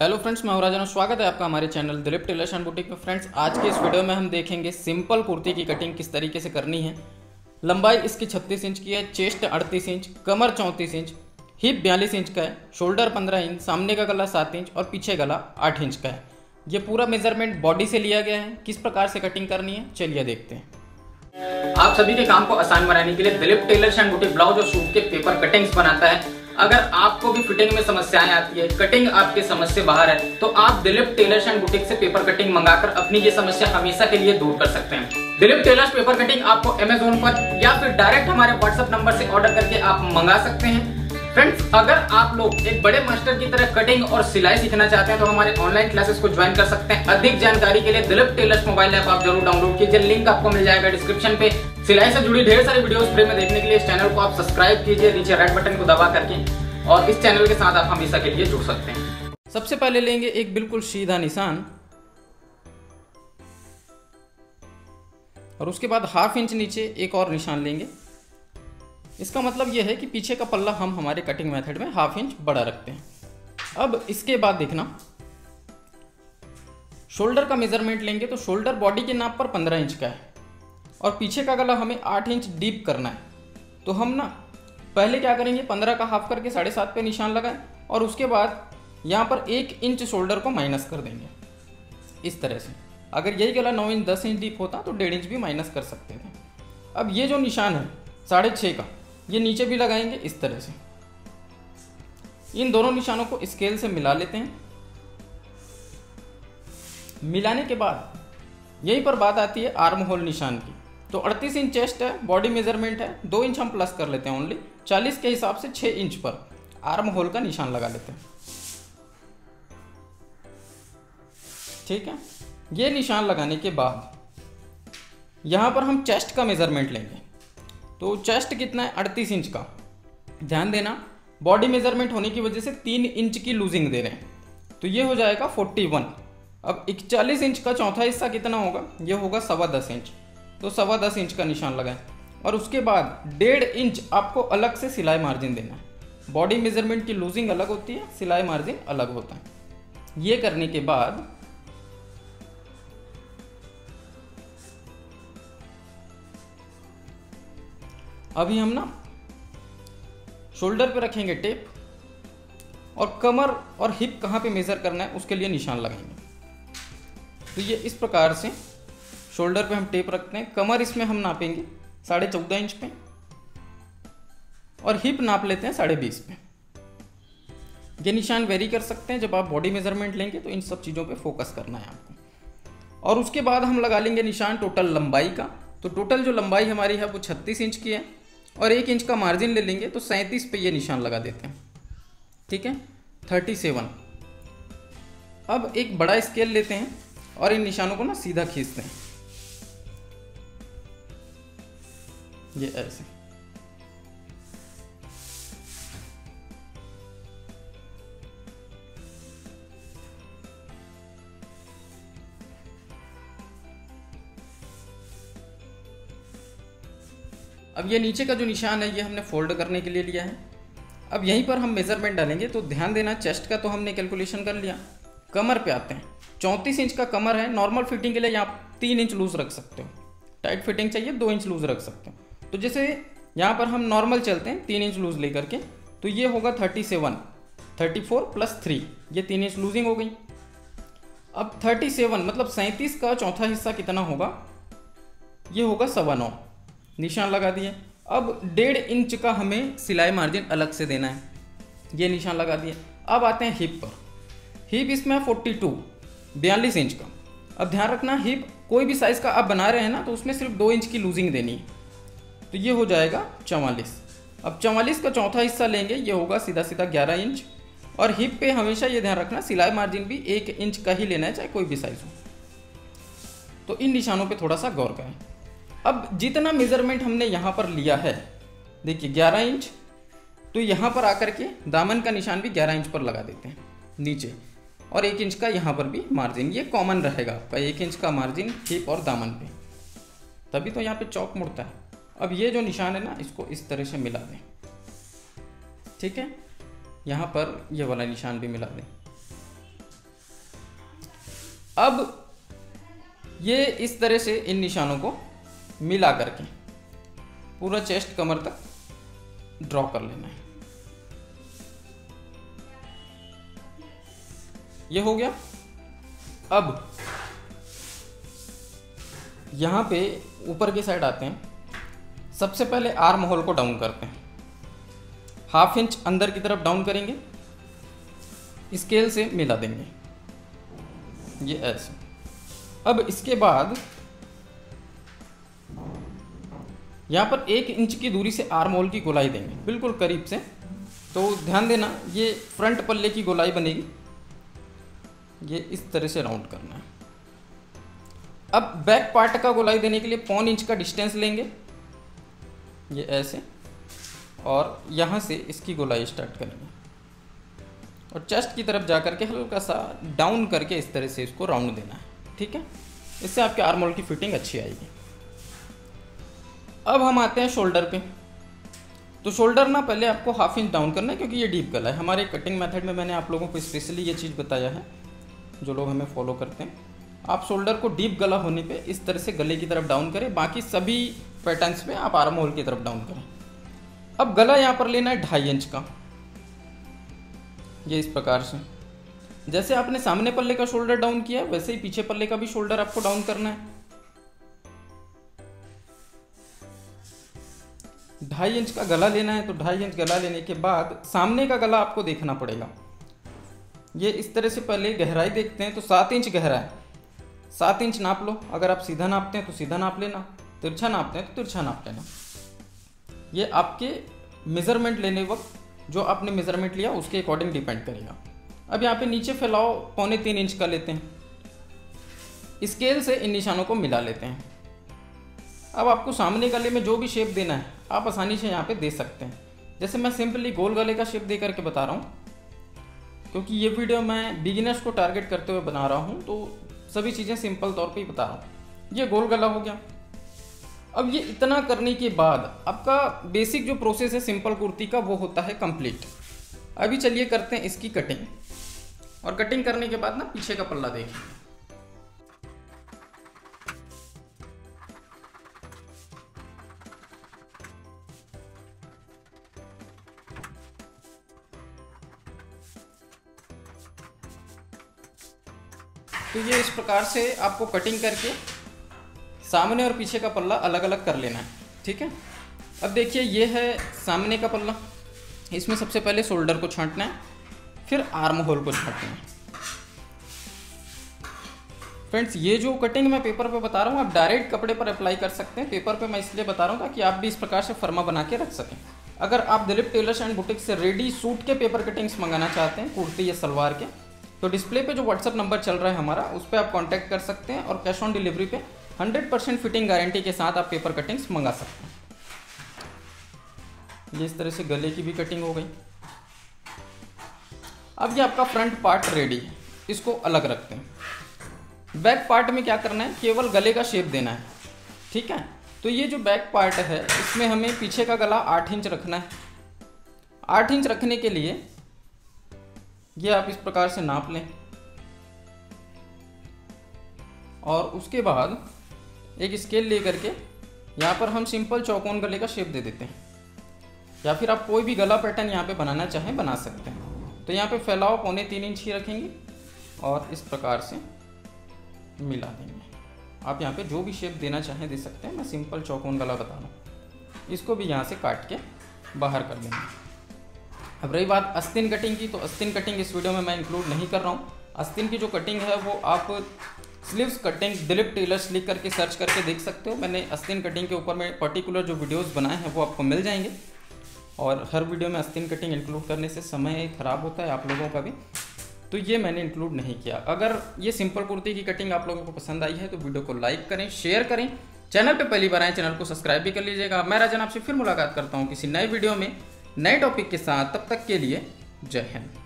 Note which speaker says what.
Speaker 1: Hello friends मैं राजन स्वागत है आपका हमारे चैनल दिलीप टेलर बुटीक में। फ्रेंड्स आज के इस वीडियो में हम देखेंगे सिंपल कुर्ती की कटिंग किस तरीके से करनी है। लंबाई इसकी 36 इंच की है चेस्ट 38 इंच, कमर 34 इंच हिप 42 इंच का है शोल्डर 15 इंच, सामने का गला 7 इंच और पीछे गला 8 इंच का है। ये पूरा मेज़रमेंट बॉडी से लिया गया है। किस प्रकार से कटिंग करनी है, चलिए देखते हैं। आप सभी के काम को आसान बनाने के लिए Dilip tailor and boutique blouse और सूट के पेपर कटिंग्स बनाता है। अगर आपको भी फिटिंग में समस्याएँ आती है कटिंग आपके समझ से बाहर है तो आप दिलीप टेलर्स एंड बुटीक से पेपर कटिंग मंगाकर अपनी ये समस्या हमेशा के लिए दूर कर सकते हैं। दिलीप टेलर्स पेपर कटिंग आपको अमेजोन पर या फिर डायरेक्ट हमारे व्हाट्सएप नंबर से ऑर्डर करके आप मंगा सकते हैं। फ्रेंड्स अगर आप लोग एक बड़े मास्टर की तरह कटिंग और सिलाई सीखना चाहते हैं तो हमारे ऑनलाइन क्लासेस को ज्वाइन कर सकते हैं। अधिक जानकारी के लिए दिलीप टेलर्स मोबाइल ऐप आप ज़रूर डाउनलोड कीजिए। लिंक आपको मिल जाएगा डिस्क्रिप्शन पे। सिलाई से जुड़ी ढेर सारी वीडियोस फ्री में देखने के लिए इस चैनल को आप सब्सक्राइब कीजिए, नीचे रेड बटन को दबा करके, और इस चैनल के साथ आप हमेशा के लिए जुड़ सकते हैं। सबसे पहले लेंगे एक बिल्कुल सीधा निशान, और उसके बाद हाफ़ इंच नीचे एक और निशान लेंगे। इसका मतलब यह है कि पीछे का पल्ला हम हमारे कटिंग मेथड में हाफ़ इंच बड़ा रखते हैं। अब इसके बाद देखना शोल्डर का मेज़रमेंट लेंगे तो शोल्डर बॉडी के नाप पर 15 इंच का है। और पीछे का गला हमें आठ इंच डीप करना है। तो हम ना पहले क्या करेंगे, पंद्रह का हाफ़ करके साढ़े सात पे निशान लगाएँ और उसके बाद यहाँ पर एक इंच शोल्डर को माइनस कर देंगे। इस तरह से। अगर यही गला नौ इंच, दस इंच डीप होता तो डेढ़ इंच भी माइनस कर सकते थे। अब ये जो निशान है, साढ़े छः का, ये नीचे भी लगाएँगे इस तरह से। इन दोनों निशानों को स्केल से मिला लेते हैं। मिलाने के बाद यहीं पर बात आती है आर्म होल निशान की। तो 38 इंच चेस्ट है बॉडी मेज़रमेंट है, दो इंच हम प्लस कर लेते हैं ओनली 40 के हिसाब से 6 इंच पर आर्म होल का निशान लगा लेते हैं। ठीक है? ये निशान लगाने के बाद, यहाँ पर हम चेस्ट का मेज़रमेंट लेंगे। तो चेस्ट कितना है? अड़तीस इंच का। ध्यान देना बॉडी मेज़रमेंट होने की वजह से तीन इंच की लूजिंग दे रहे हैं। तो ये हो जाएगा फोर्टी वन अब इकचालीस इंच का चौथा हिस्सा कितना होगा? ये होगा सवा दस इंच तो सवा दस इंच का निशान लगाएँ। और उसके बाद डेढ़ इंच आपको अलग से सिलाई मार्जिन देना है। बॉडी मेज़रमेंट की लूजिंग अलग होती है, सिलाई मार्जिन अलग होता है। ये करने के बाद अभी हम ना शोल्डर पे रखेंगे टेप और कमर और हिप कहाँ पे मेज़र करना है, उसके लिए निशान लगाएँगे। तो ये इस प्रकार से शोल्डर पे हम टेप रखते हैं, कमर इसमें हम नापेंगे, साढ़े चौदह इंच पे, और हिप नाप लेते हैं साढ़े बीस पे। ये निशान वेरी कर सकते हैं, जब आप बॉडी मेज़रमेंट लेंगे तो इन सब चीज़ों पे फोकस करना है आपको। और उसके बाद हम लगा लेंगे निशान टोटल लंबाई का। तो टोटल जो लंबाई हमारी है, वो छत्तीस इंच की है, और एक इंच का मार्जिन ले लेंगे तो सैंतीस पे ये निशान लगा देते हैं। ठीक है? Thirty seven. अब एक बड़ा स्केल लेते हैं, और इन निशानों को ना सीधा खींचते हैं। ये ऐसे। अब ये नीचे का जो निशान है, ये हमने फोल्ड करने के लिए लिया है। अब यहीं पर हम मेज़रमेंट डालेंगे तो ध्यान देना चेस्ट का तो हमने कैलकुलेशन कर लिया। कमर पे आते हैं। चौंतीस इंच का कमर है नॉर्मल फिटिंग के लिए यहाँ तीन इंच लूज रख सकते हो। टाइट फिटिंग चाहिए, दो इंच लूज रख सकते हो। तो जैसे यहाँ पर हम नॉर्मल चलते हैं, तीन इंच लूज लेकर के तो ये होगा thirty seven thirty four plus three ये तीन इंच लूजिंग हो गई। अब थर्टी सेवन मतलब सैंतीस का चौथा हिस्सा कितना होगा? ये होगा सवा नौ निशान लगा दिए। अब डेढ़ इंच का हमें सिलाई मार्जिन अलग से देना है। ये निशान लगा दिए। अब आते हैं हिप पर। हिप इसमें फोर्टी टू बयालीस इंच का। अब ध्यान रखना हिप कोई भी साइज़ का आप बना रहे हैं ना तो उसमें सिर्फ़ दो इंच की लूजिंग देनी है। तो ये हो जाएगा चवालीस। अब चवालीस का चौथा हिस्सा लेंगे, ये होगा सीधा सीधा ग्यारह इंच। और हिप पे हमेशा ये ध्यान रखना, सिलाई मार्जिन भी एक इंच का ही लेना है, चाहे कोई भी साइज़ हो। तो इन निशानों पे थोड़ा सा गौर करें। अब जितना मेज़रमेंट हमने यहाँ पर लिया है, देखिए ग्यारह इंच तो यहाँ पर आकर के दामन का निशान भी ग्यारह इंच पर लगा देते हैं, नीचे। और एक इंच का यहाँ पर भी मार्जिन, ये कॉमन रहेगा आपका, एक इंच का मार्जिन हिप और दामन पे। तभी तो यहाँ पे चौक मुड़ता है। अब ये जो निशान है ना, इसको इस तरह से मिला दें। ठीक है? यहाँ पर ये वाला निशान भी मिला दें। अब ये इस तरह से इन निशानों को मिला करके पूरा चेस्ट कमर तक ड्रॉ कर लेना है। ये हो गया। अब यहाँ पे ऊपर के साइड आते हैं। सबसे पहले आर्म होल को डाउन करते हैं। हाफ़ इंच अंदर की तरफ़ डाउन करेंगे। स्केल से मिला देंगे। ये ऐसे। अब इसके बाद यहाँ पर एक इंच की दूरी से आर्म होल की गोलाई देंगे। बिल्कुल करीब से। तो ध्यान देना, ये फ्रंट पल्ले की गोलाई बनेगी। ये इस तरह से राउंड करना है। अब बैक पार्ट का गोलाई देने के लिए पौन इंच का डिस्टेंस लेंगे। ये ऐसे और यहाँ से इसकी गोलाई स्टार्ट करेंगे। और चेस्ट की तरफ़ जा करके हल्का सा डाउन करके इस तरह से इसको राउंड देना है, ठीक है? इससे आपके आर्मोल की फिटिंग अच्छी आएगी। अब हम आते हैं शोल्डर पे। तो शोल्डर ना पहले आपको हाफ़ इंच डाउन करना है क्योंकि ये डीप गला है। हमारे कटिंग मेथड में मैंने आप लोगों को स्पेशली ये चीज़ बताया है, जो लोग हमें फॉलो करते हैं। आप शोल्डर को डीप गला होने पे इस तरह से गले की तरफ़ डाउन करें। बाकी सभी पैटर्न्स में आप आर्म होल की तरफ़ डाउन करें। अब गला यहाँ पर लेना है ढाई इंच का। ये इस प्रकार से। जैसे आपने सामने पल्ले का शोल्डर डाउन किया, वैसे ही पीछे पल्ले का भी शोल्डर आपको डाउन करना है। ढाई इंच का गला लेना है तो ढाई इंच गला लेने के बाद सामने का गला आपको देखना पड़ेगा। ये इस तरह से पहले गहराई देखते हैं तो सात इंच गहरा है। सात इंच नाप लो। अगर आप सीधा नापते हैं तो सीधा नाप लेना। तिरछा नापते हैं तो तिरछा नाप लेना। ये आपके मेज़रमेंट लेने वक्त, जो आपने मेज़रमेंट लिया, उसके अकॉर्डिंग डिपेंड करेगा। अब यहाँ पे नीचे फैलाओ, पौने तीन इंच का लेते हैं। स्केल से इन निशानों को मिला लेते हैं। अब आपको सामने गले में जो भी शेप देना है, आप आसानी से यहाँ पे दे सकते हैं। जैसे मैं सिंपली गोल गले का शेप दे करके बता रहा हूँ। क्योंकि ये वीडियो मैं बिगिनर्स को टारगेट करते हुए बना रहा हूँ तो सभी चीज़ें सिंपल तौर पर ही बता रहा हूँ। ये गोल गला हो गया। अब ये इतना करने के बाद आपका बेसिक जो प्रोसेस है सिंपल कुर्ती का, वो होता है कंप्लीट अभी चलिए करते हैं इसकी कटिंग और कटिंग करने के बाद ना पीछे का पल्ला देखिए। तो ये इस प्रकार से आपको कटिंग करके सामने और पीछे का पल्ला अलग अलग कर लेना है, ठीक है? अब देखिए, ये है सामने का पल्ला। इसमें सबसे पहले शोल्डर को छांटना है, फिर आर्म होल को छांटना है। फ्रेंड्स, ये जो कटिंग मैं पेपर पे बता रहा हूँ, आप डायरेक्ट कपड़े पर अप्लाई कर सकते हैं। पेपर पे मैं इसलिए बता रहा हूँ ताकि आप भी इस प्रकार से फर्मा बना के रख सकें। अगर आप दिलीप टेलर्स एंड बुटीक से रेडी सूट के पेपर कटिंग्स मंगाना चाहते हैं, कुर्ती या सलवार के तो डिस्प्ले पे जो व्हाट्सअप नंबर चल रहा है हमारा, उस पर आप कॉन्टैक्ट कर सकते हैं और कैश ऑन डिलीवरी पे 100 परसेंट फिटिंग गारंटी के साथ आप पेपर कटिंग्स मंगा सकते हैं। ये इस तरह से गले की भी कटिंग हो गई। अब ये आपका फ्रंट पार्ट रेडी है। इसको अलग रखते हैं। बैक पार्ट में क्या करना है? केवल गले का शेप देना है। ठीक है? तो ये जो बैक पार्ट है, इसमें हमें पीछे का गला आठ इंच रखना है। आठ इंच रखने के लिए ये आप इस प्रकार से नाप लें। और उसके बाद एक स्केल ले करके यहाँ पर हम सिंपल चौकोन गले का शेप दे देते हैं। या फिर आप कोई भी गला पैटर्न यहाँ पे बनाना चाहें, बना सकते हैं। तो यहाँ पे फैलाव पौने तीन इंच ही रखेंगे और इस प्रकार से मिला देंगे। आप यहाँ पे जो भी शेप देना चाहें दे सकते हैं। मैं सिंपल चौकोन गला बता रहा इसको भी यहाँ से काट के बाहर कर देंगे। अब रही बात अस्तिन कटिंग की। तो अस्तिन कटिंग इस वीडियो में मैं इंक्लूड नहीं कर रहा हूँ। अस्तिन की जो कटिंग है, वो आप स्लीव्स कटिंग, दिलीप टेलर्स लिख करके सर्च करके देख सकते हो। मैंने अस्तिन कटिंग के ऊपर में पर्टिकुलर जो वीडियोस बनाए हैं, वो आपको मिल जाएँगे। और हर वीडियो में अस्तिन कटिंग इंक्लूड करने से समय ख़राब होता है आप लोगों का भी। तो ये मैंने इंक्लूड नहीं किया। अगर ये सिंपल कुर्ती की कटिंग आप लोगों को पसंद आई है तो वीडियो को लाइक करें शेयर करें। चैनल पे पहली बार आए चैनल को सब्सक्राइब भी कर लीजिएगा। मैं राजन आपसे फिर मुलाकात करता हूँ किसी नए वीडियो में, नए टॉपिक के साथ। तब तक के लिए जय हिंद।